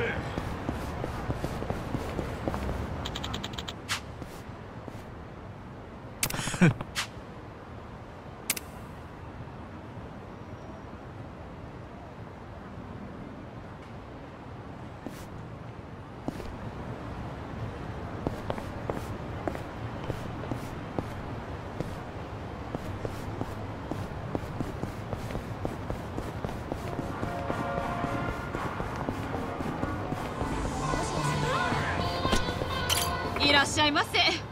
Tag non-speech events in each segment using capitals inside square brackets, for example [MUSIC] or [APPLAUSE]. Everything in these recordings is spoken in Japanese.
いませあ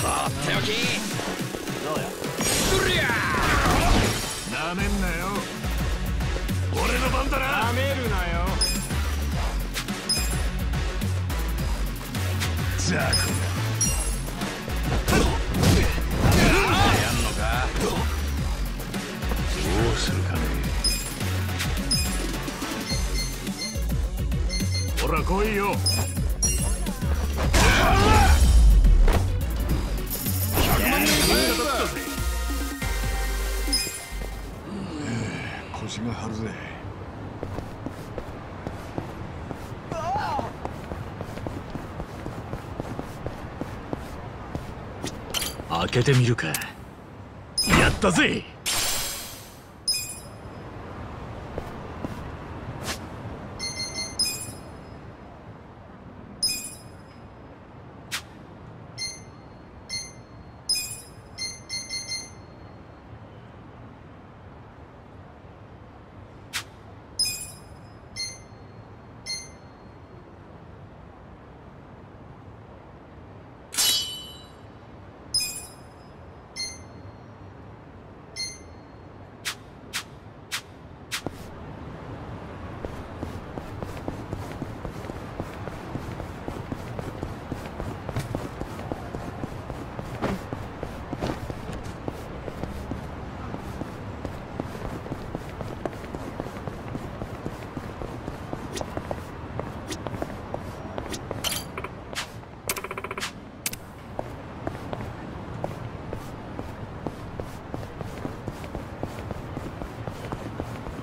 っておきどうやなめんなよ俺の番だななめるなよザコやんのかどうするかねほら来いよ。ぜ開けてみるか。やったぜ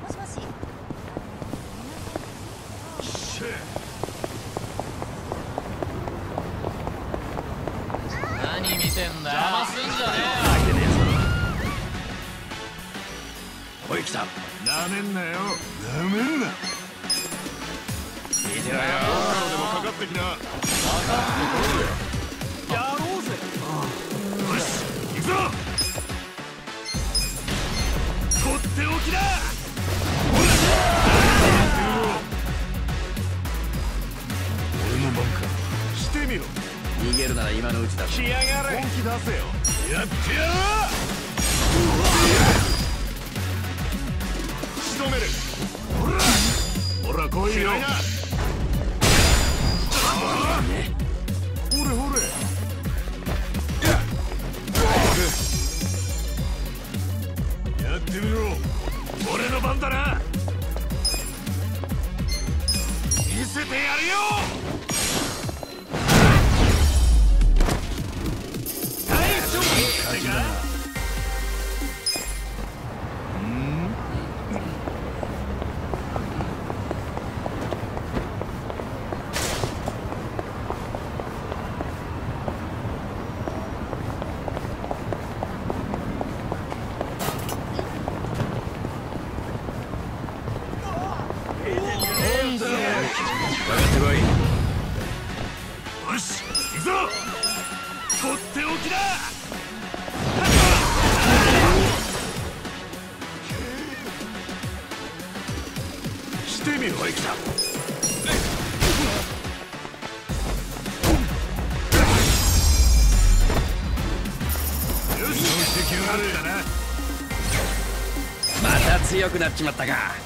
もしもし何見てんだ邪魔すんじゃねおい来た。なめんなよ強くなっちまったか。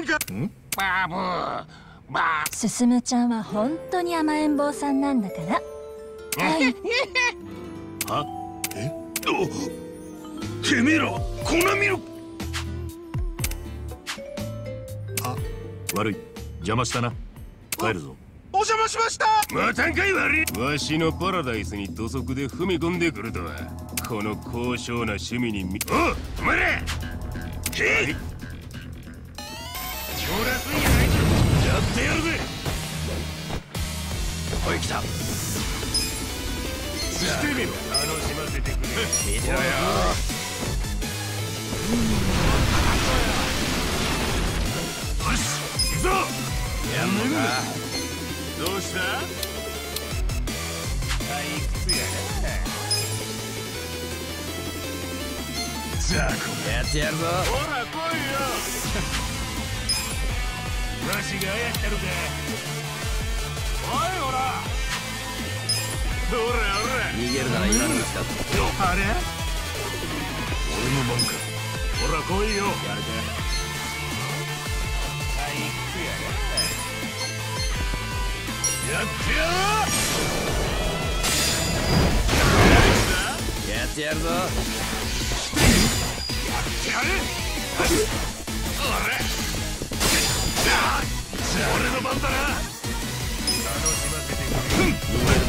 何かバブー。バすすむちゃんは本当に甘えん坊さんなんだから。はい [LAUGHS] は？え？おてめえらこんな見ろあ悪い。邪魔したな。帰るぞ。お邪魔しました。またんかい悪い。わしのパラダイスに土足で踏み込んでくるとは。この高尚な趣味にみおお前ら。へいおい来た。してみろ楽しませてくれ見てろよよし行くぞやんのかどうした退屈やなじゃあこやってやるぞほら来いよわしがやったるか逃げるなら今のうちだあれ俺の番かほら来いよやるか退屈やなやってやろやってやるぞやれ俺俺の番だな楽しませてくれ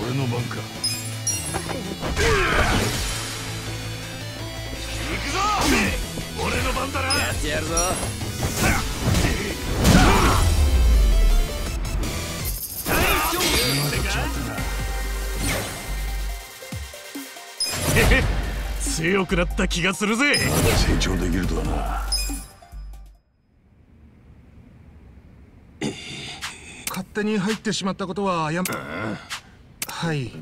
俺の番かるぞ。強くなった気がするぜ。成長できるとはな。勝手に入ってしまったことははい。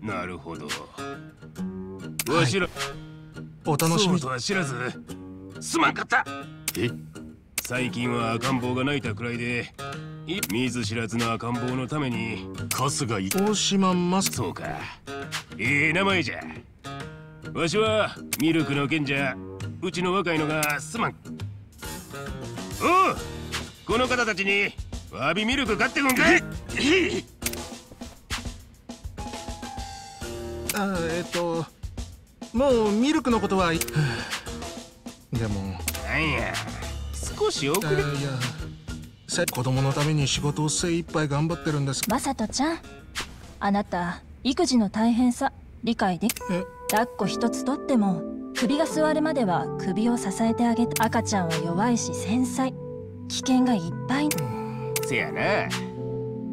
なるほど。わしら、お楽しみとは知らずすまんかった。え？最近は赤ん坊が泣いたくらいでい見ず知らずの赤ん坊のために春日井大島マスそうか。ええ名前じゃ。わしはミルクの賢者うちの若いのがすまん。おうこの方たちにわびミルク買ってくんかい。あえっともうミルクのことはいでも。なんや。少し遅れあいやさ子供のために仕事を精一杯頑張ってるんです。マサトちゃん。あなた育児の大変さ理解で？きえ？抱っこ一つとっても首が座るまでは首を支えてあげて赤ちゃんは弱いし繊細。危険がいっぱい。せやな。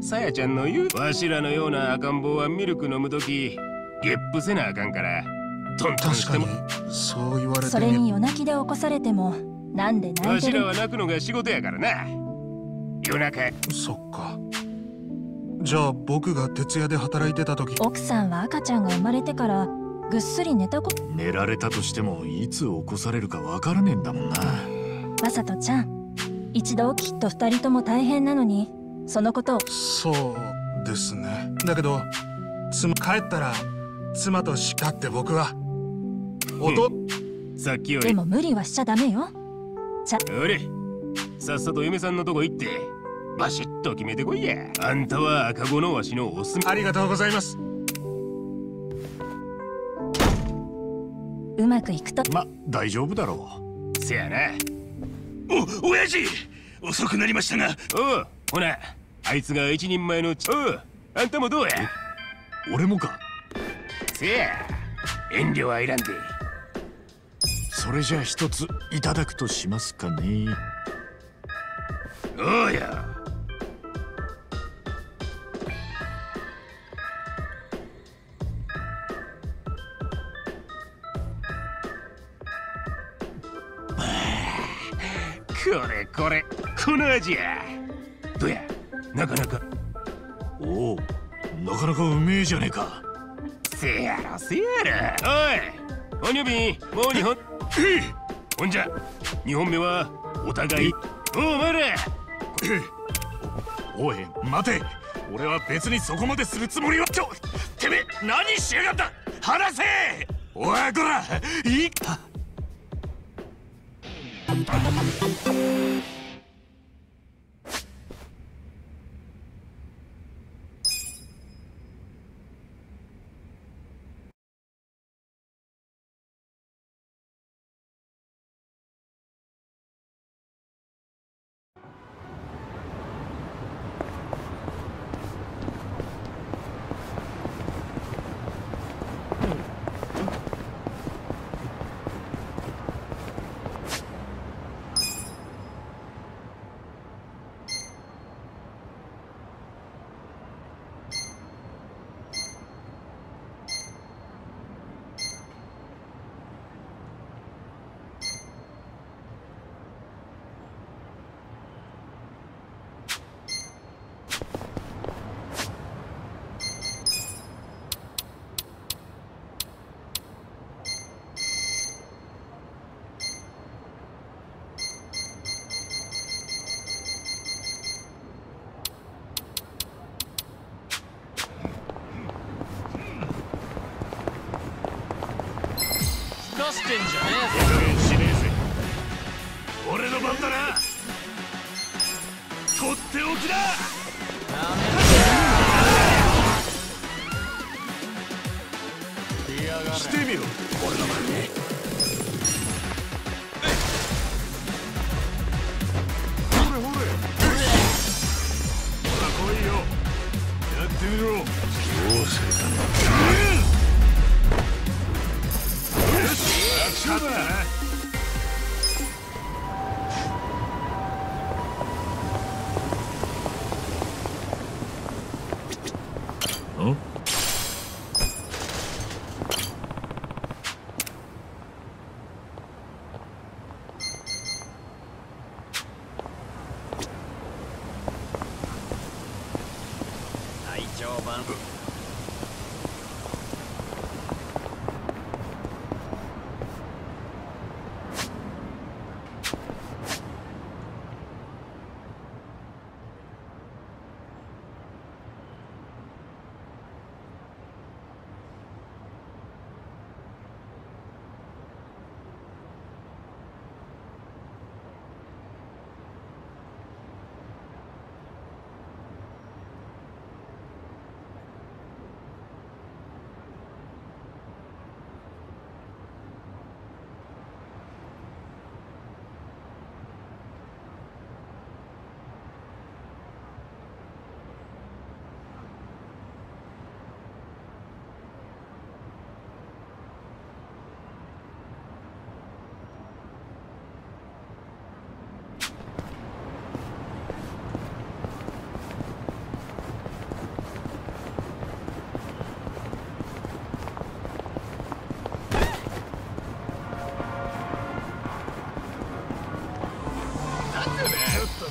さやちゃんの言うわしらのような赤ん坊はミルク飲むときゲップせなあかんからトントンし確かても。にそう言われてそれに夜泣きで起こされてもなんで泣わいてるしらは泣くのが仕事やからな夜中そっか。じゃあ僕が徹夜で働いてた時。奥さんは赤ちゃんが生まれてからぐっすり寝たこ。寝られたとしてもいつ起こされるかわからねえんだもんな。マサトちゃん一度起きっと二人とも大変なのにそのことをそうですねだけど妻帰ったら妻と叱って僕はおとさっきより。でも無理はしちゃダメよ。おれさっさと嫁さんのとこ行ってバシッと決めてこいや。あんたは赤子のわしのおすすめ。ありがとうございます。うまくいくと。ま大丈夫だろせやな。お、親父！遅くなりましたが、おうほな。あいつが一人前のちおうあんたもどうや？う俺もか。せや遠慮はいらんで。それじゃあ一ついただくとしますかね。おうや。これこれこの味や。どやなかなか。おおなかなかうめえじゃねえかせやろせやろおいおにょびんもう二本。ほんじゃ二本目はお互いお前らおい待て。俺は別にそこまでするつもりはちょてめえ何しやがった離せおいこらいいしてんじゃねしねえぜ俺の番だな。とっておきだ。してみろ。俺の番ね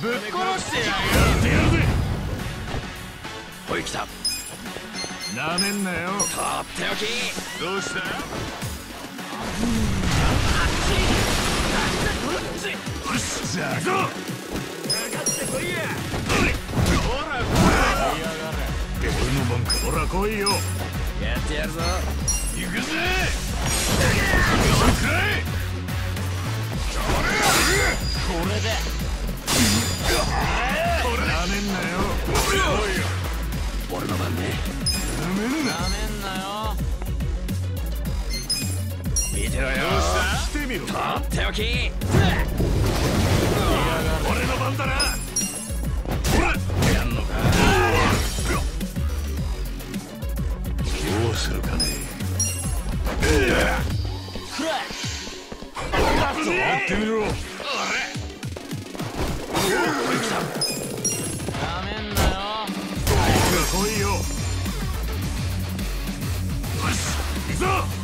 ぶっ殺してやるぜおい来た。なめんなよ。とっておき。どうした？よしじゃあ行こう。かかってこいやほら。来いやがれ俺の番かほら来いよ。やってやるぞ。行くぜ。これで俺の番ねな。めんなな。めんなよ見てろよしてみろとっておき俺の番だなほらやんのか？どうするか？ねフラッシやってみろュなし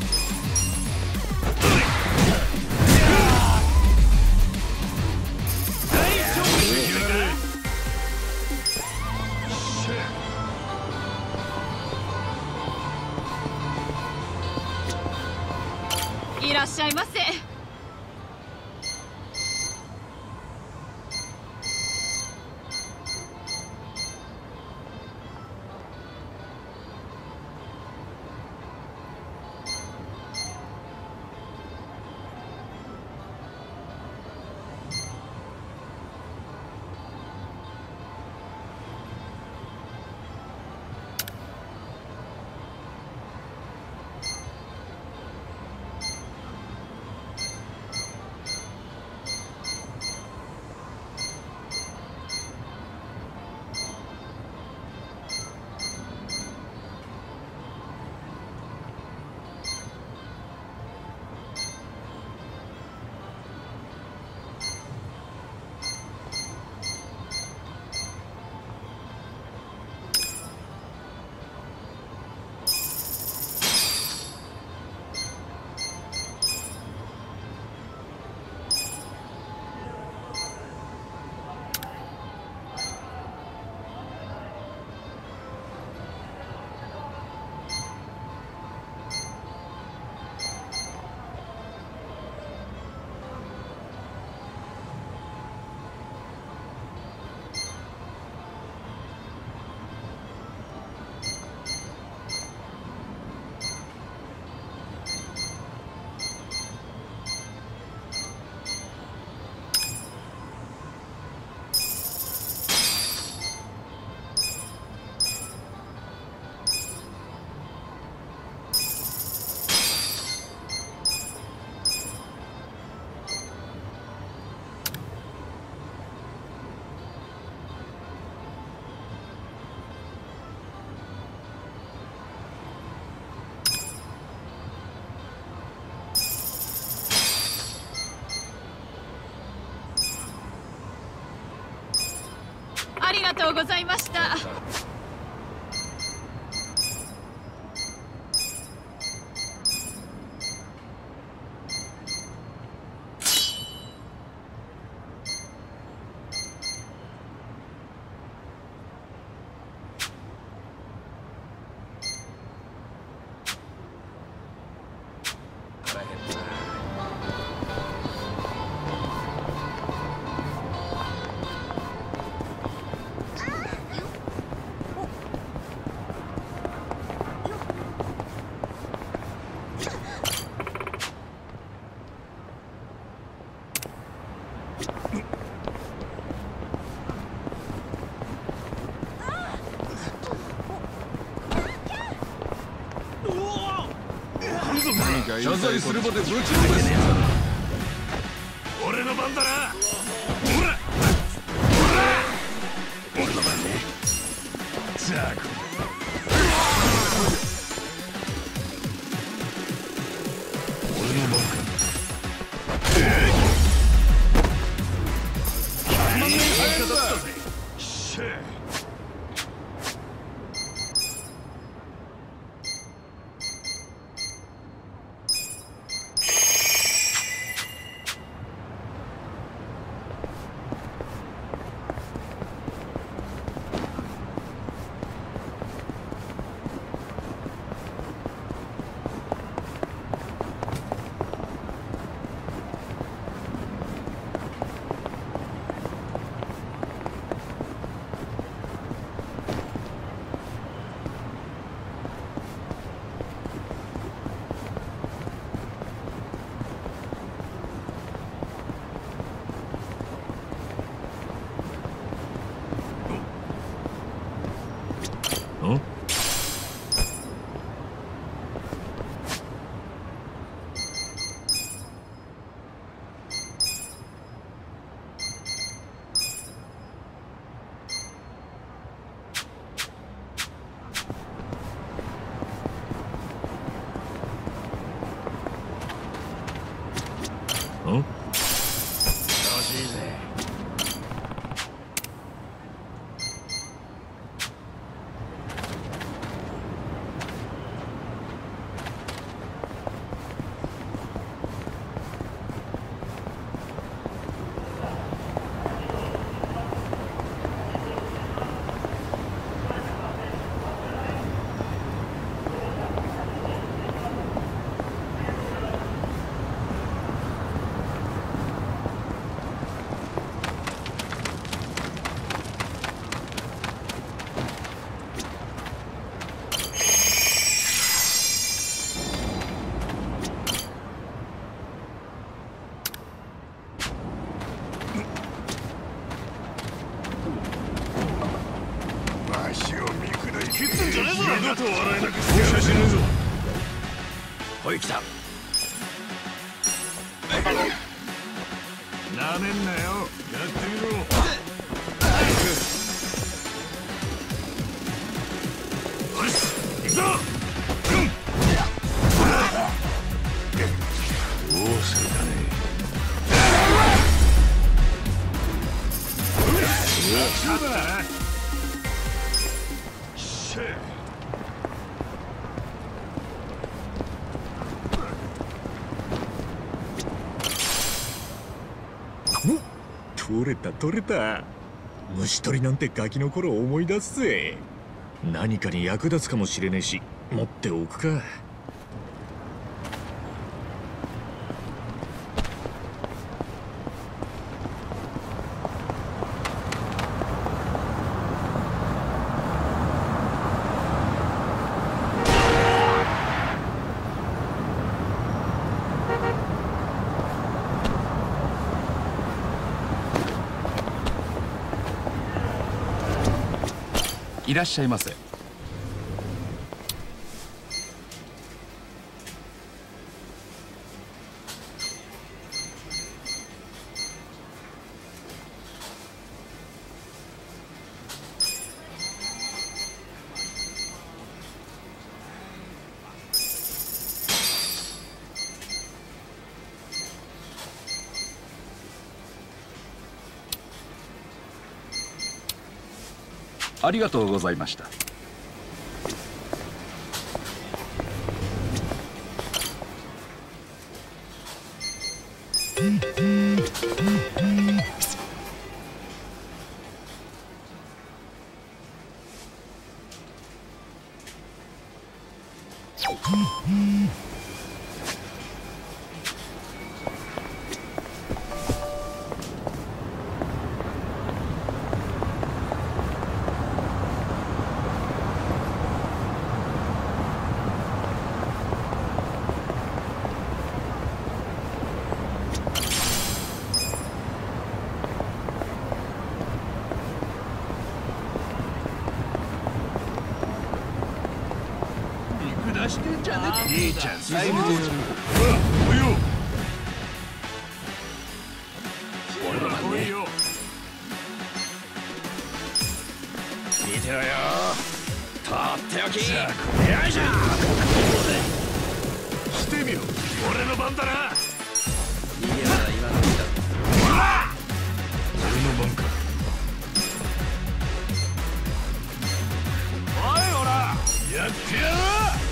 とうございました。ぞ謝罪するまでぶちのめす俺の番だな。ほら。ほら。俺の番ね。ザコ。取れた取れた。虫取りなんてガキの頃思い出すぜ。何かに役立つかもしれねえし持っておくか。いらっしゃいませ。ありがとうございました。兄ちゃんでやるおいよ俺の番おいよ見てろよとっておきよいしょしてみろ俺の番だな逃げるなら今のうちだ俺の番かやってやる！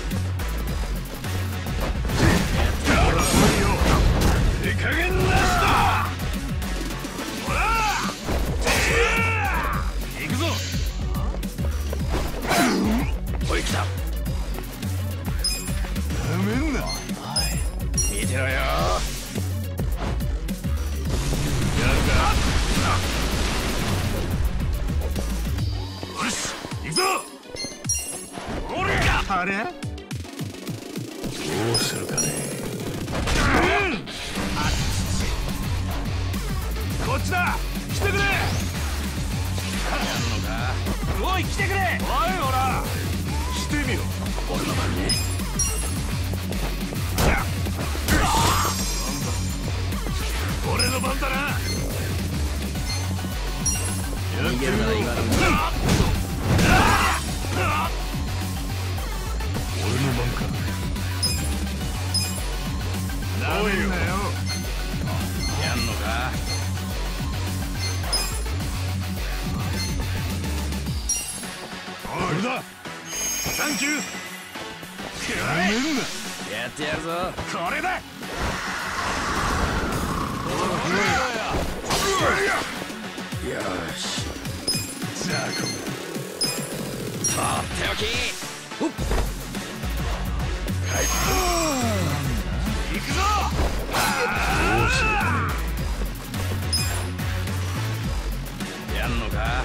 あれ？どうするかね。こっちだ。来てくれ。やるのか？おい来てくれ。おいほら。してみろ。俺の番ね。俺の番だな。逃げるなら今のよやんのか？おいだサンキュー。なめんなやってやるぞ。これだ。よしザコとっておきやんのか？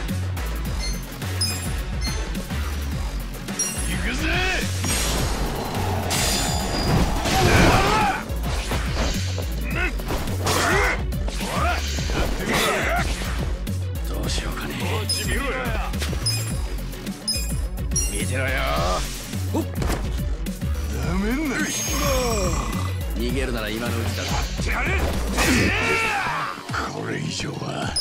行くぜ。どうしようかね。見ろや見てろよ。なめんな。逃げるなら今のうちだこれ以上は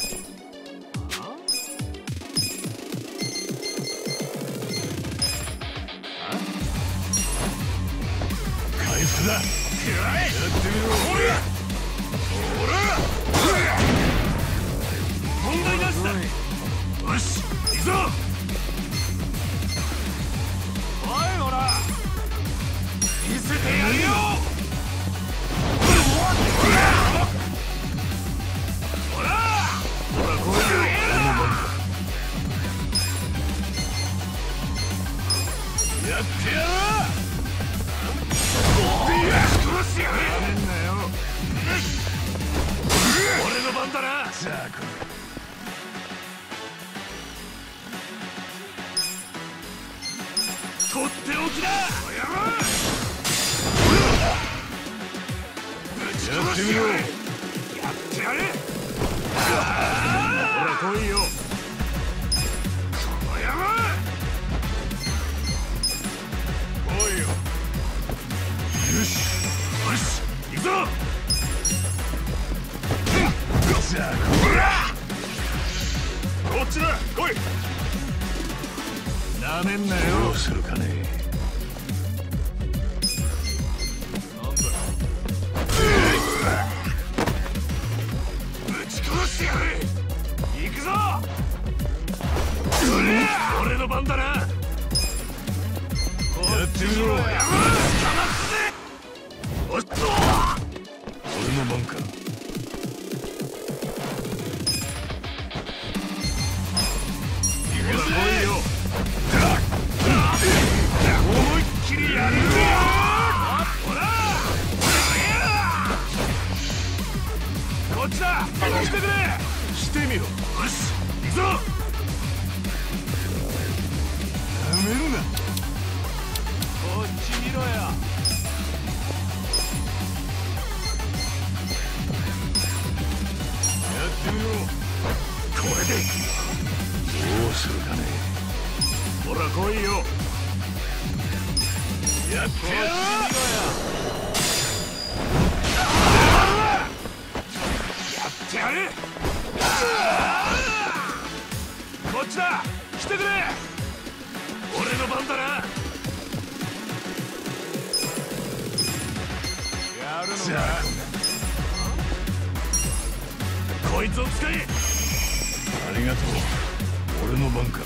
の番か。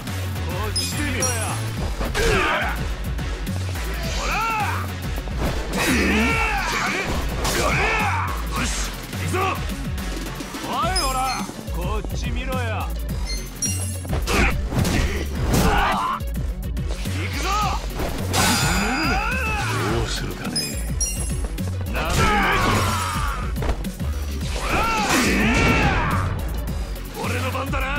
してみろほら。よし行くぞおいほら。こっち見ろや行くぞどうするかね俺の番だな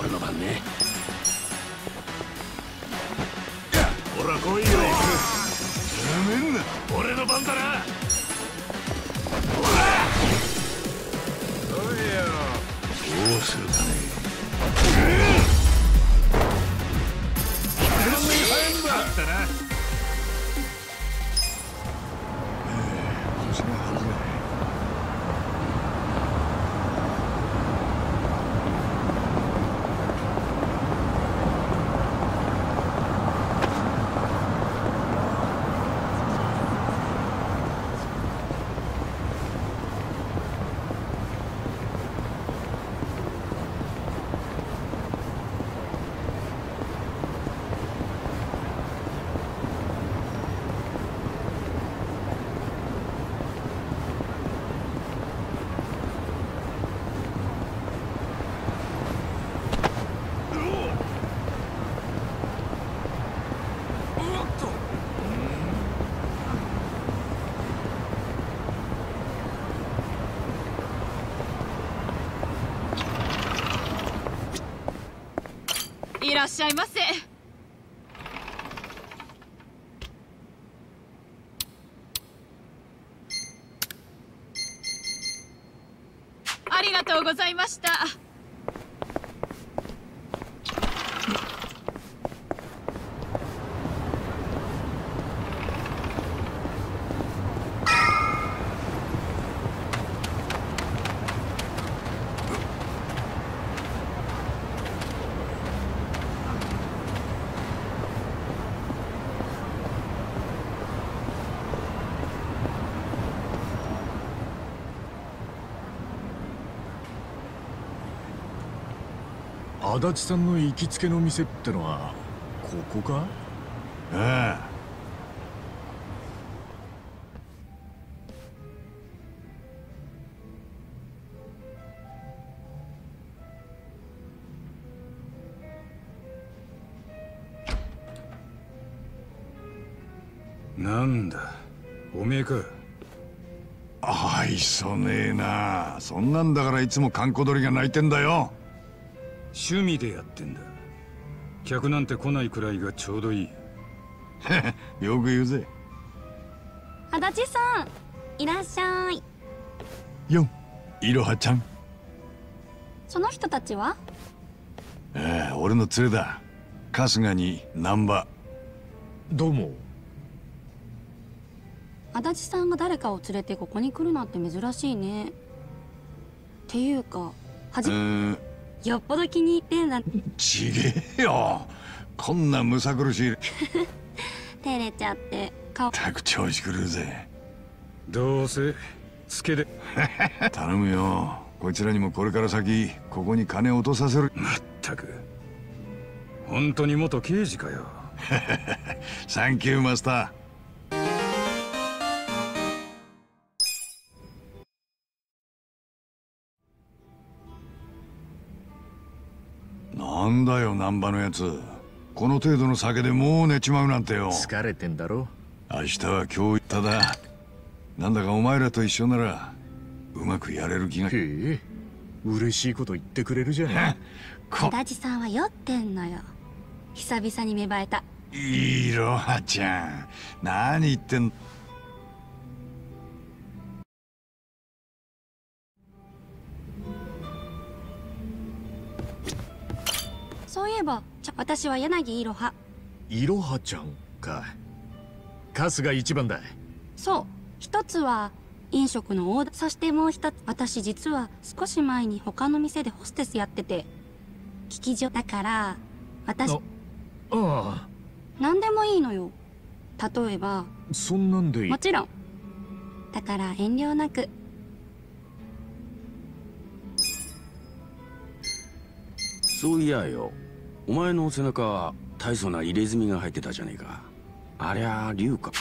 俺の番ね。ほら来いよ。やめんな。俺の番だな。らどうよ。どうするかね。え、うん、ゃいませありがとうございました足立さんの行きつけの店ってのはここか？ああなんだ？おめえか？愛想ねえな。そんなんだからいつも閑古鳥が鳴いてんだよ。趣味でやってんだ。客なんて来ないくらいがちょうどいい。[LAUGHS] よく言うぜ。足立さんいらっしゃい。よいろはちゃん。その人たちは？ええ俺の連れだ。春日に難波。どうも足立さんが誰かを連れてここに来るなんて珍しいね。っていうかはじうんよっぽど気に入ってんだちげえよ。こんなむさ苦しい。[LAUGHS] 照れちゃって。顔。たく調子狂うぜ。どうせつけで。[LAUGHS] 頼むよ。こいつらにもこれから先ここに金落とさせる。まったく。本当に元刑事かよ。サンキューマスターなんだよ難波のやつ。この程度の酒でもう寝ちまうなんてよ。疲れてんだろ。明日は今日ただ。なんだかお前らと一緒ならうまくやれる気が。へえ。嬉しいこと言ってくれるじゃねこ足立さんは酔ってんのよ。久々に芽生えた。いろはちゃん。何言ってんそえば私は柳いろはえいろはちゃんか春日一番だそう。一つは飲食のオーダーそしてもう一つ私実は少し前に他の店でホステスやってて聞き上だから私ああ何でもいいのよ。例えばあそんなんでいい。もちろん。だから遠慮なく。そういやよお前の背中大層な入れ墨が入ってたじゃねえか。ありゃ竜か。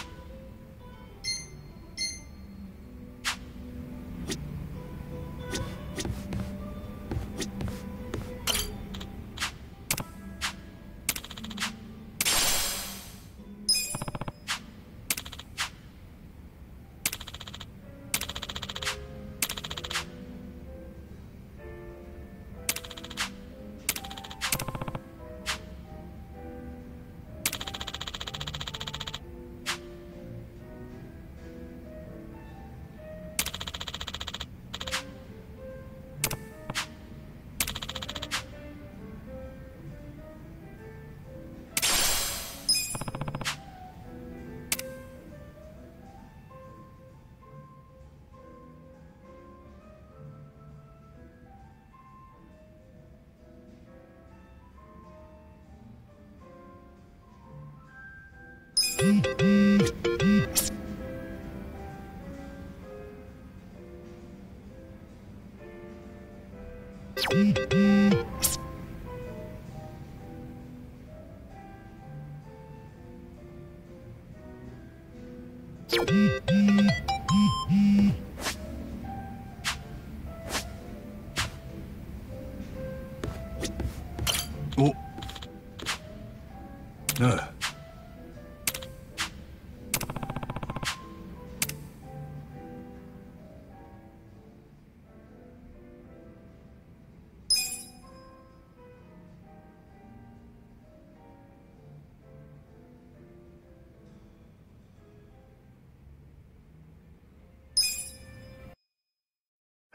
Mm-hmm.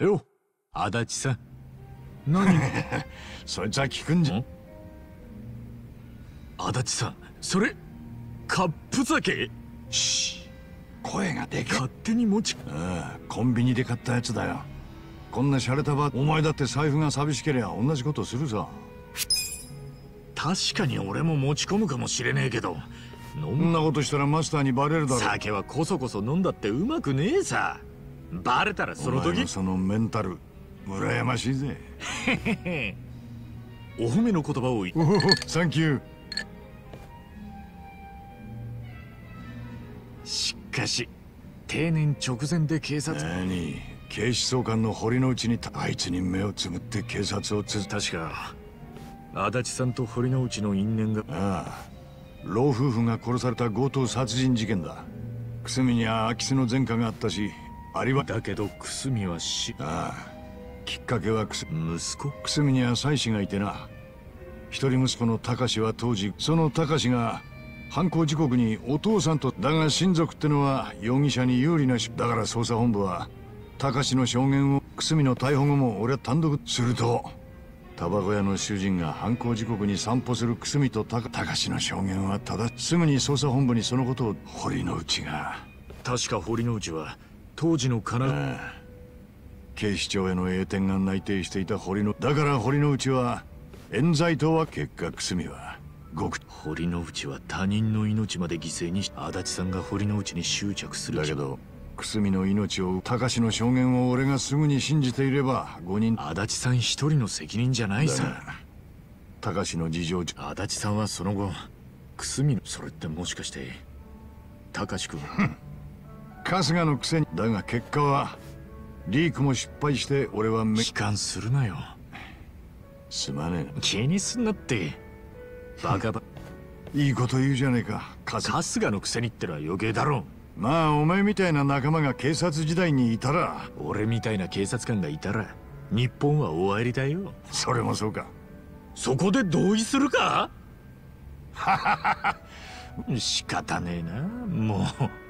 よ足立さん。何？[LAUGHS] そいつは聞くんじゃ。足立さんそれカップ酒？し声がでけ勝手に持ちああコンビニで買ったやつだよ。こんな洒落た場お前だって財布が寂しけりゃ同じことするさ確かに俺も持ち込むかもしれねえけど。そんなことしたらマスターにバレるだろ酒はこそこそ飲んだってうまくねえさバレたらその時？そのメンタル羨ましいぜ。[LAUGHS] お褒めの言葉をおおサンキュー。しかし定年直前で警察。何？警視総監の堀之内にあいつに目をつむって警察をつ確か足立さんと堀之内の因縁が。ああ。老夫婦が殺された強盗殺人事件だ。くすみには空き巣の前科があったしありはだけどくすみは死ああきっかけはくす息子くすみには妻子がいてな。一人息子の高志は当時その高志が犯行時刻にお父さんとだが親族ってのは容疑者に有利なしだから捜査本部は高志の証言をくすみの逮捕後も俺は単独すると。タバコ屋の主人が犯行時刻に散歩するくすみと高志の証言はただすぐに捜査本部にそのことを堀之内が。確か堀之内は当時の金ああ警視庁への栄転が内定していた堀のだから堀之内は冤罪とは結果くすみは極堀之内は他人の命まで犠牲にし足立さんが堀之内に執着するだけどくすみの命を高志の証言を俺がすぐに信じていれば5人足立さん一人の責任じゃないさ。高志の事情足立さんはその後くすみのそれってもしかして高志君春日のくせに。だが結果はリークも失敗して俺は悲観するなよ。すまねえな。気にすんなって。バカバいいこと言うじゃねえか。春日。のくせにってのは余計だろまあお前みたいな仲間が警察時代にいたら。俺みたいな警察官がいたら日本は終わりだよ。それもそうか。そこで同意するか？[LAUGHS] 仕方ねえなもう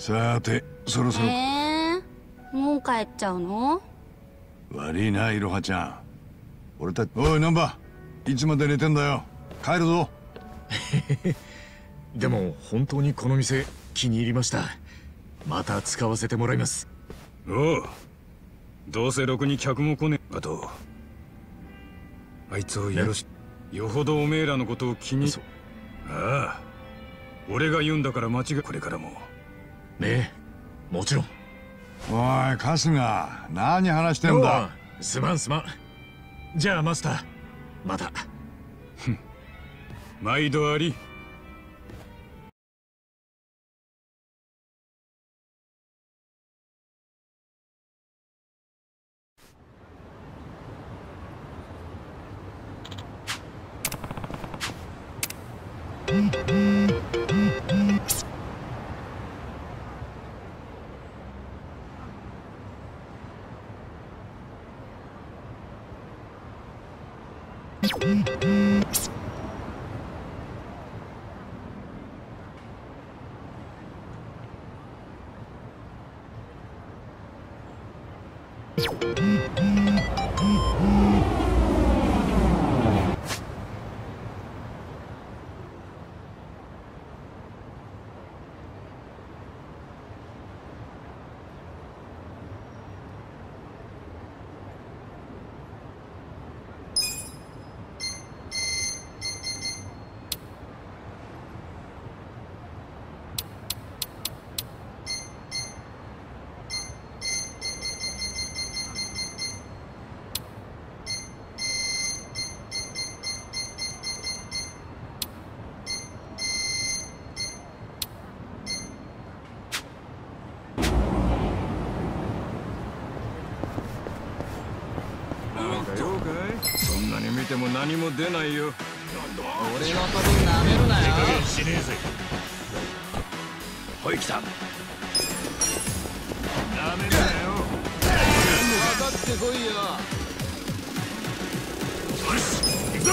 さてそろそろ。えー、もう帰っちゃうの？悪いないろはちゃん。俺たちおいナンバいつまで寝てんだよ。帰るぞ。[LAUGHS] でも本当にこの店気に入りました。また使わせてもらいます。おうどうせろくに客も来ねえ。あとあいつをよろし、ね、よほどおめえらのことを気に。ああ。俺が言うんだから間違い。これからもねえ。もちろん。おい春日何話してんだ？すまんすまん。じゃあマスターまた。毎度あり Mm-hmm. 何見ても何も出ないよ。俺のこと舐めるなよ。しねえぜほい来た。ダメだよ。分かってこいよ。よし行くぞ。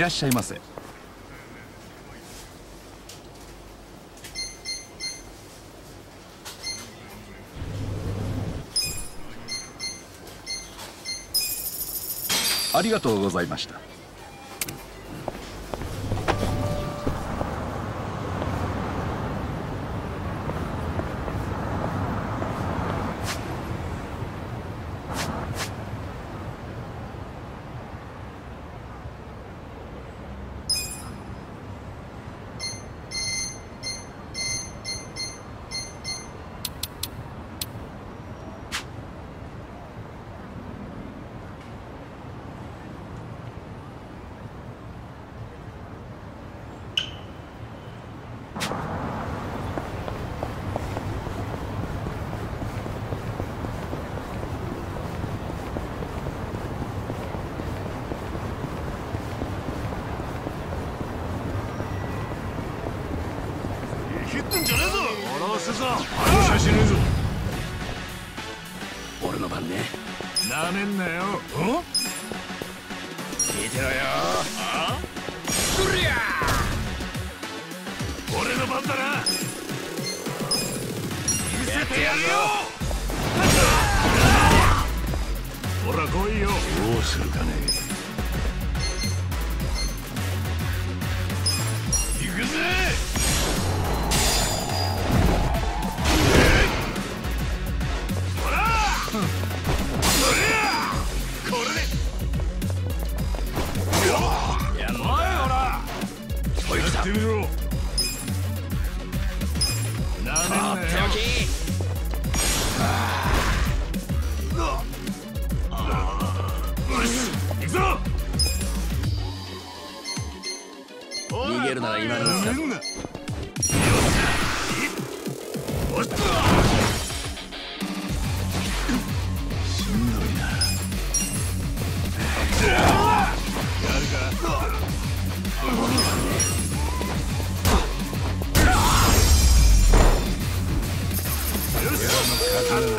らっしゃいませ。ありがとうございました。えるなら今のうちだよ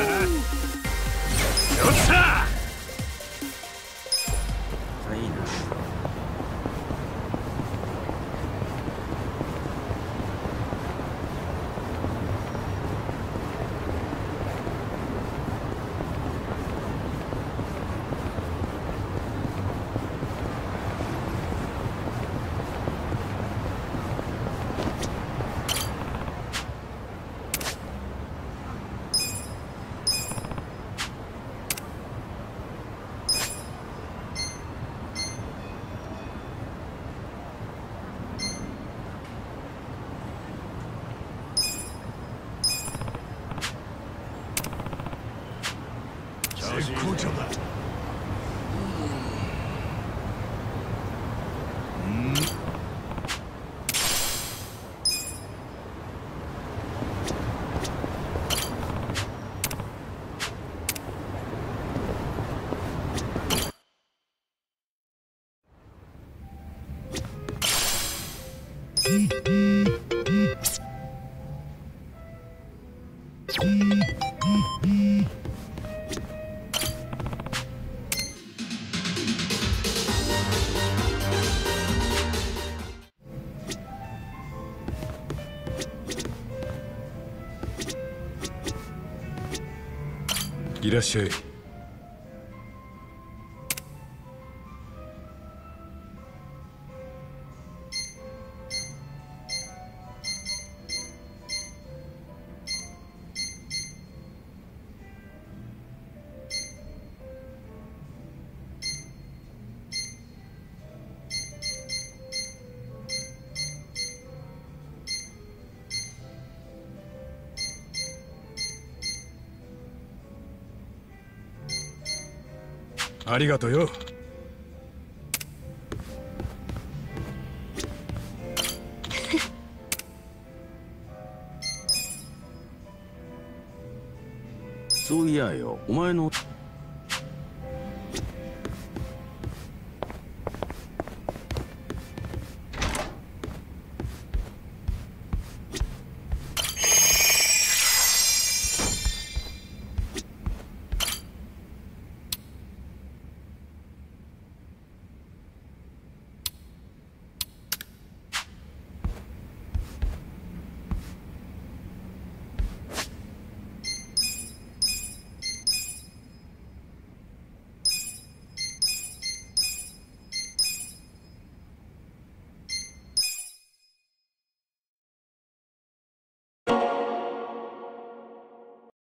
し。いらっしゃいありがとうよ。[LAUGHS] そういやよお前の